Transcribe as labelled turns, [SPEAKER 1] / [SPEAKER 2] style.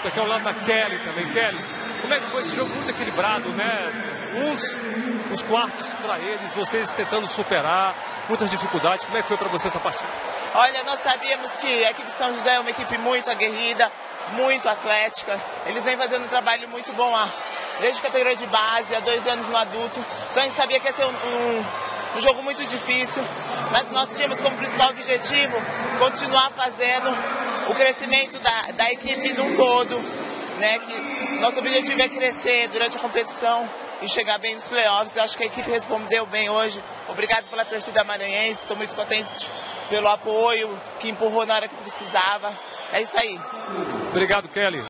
[SPEAKER 1] Que é o lado da Kelly também. Kelly, como é que foi esse jogo muito equilibrado, né? Uns, os quartos para eles, vocês tentando superar, muitas dificuldades. Como é que foi para você essa partida?
[SPEAKER 2] Olha, nós sabíamos que a equipe de São José é uma equipe muito aguerrida, muito atlética. Eles vêm fazendo um trabalho muito bom lá, desde categoria de base, há dois anos no adulto. Então a gente sabia que ia ser um, um, um jogo muito difícil, mas nós tínhamos como principal objetivo continuar fazendo o crescimento da, da equipe num todo. Né, que nosso objetivo é crescer durante a competição e chegar bem nos playoffs. Eu acho que a equipe respondeu bem hoje. Obrigado pela torcida maranhense, estou muito contente pelo apoio que empurrou na hora que precisava. É isso aí.
[SPEAKER 1] Obrigado, Kelly.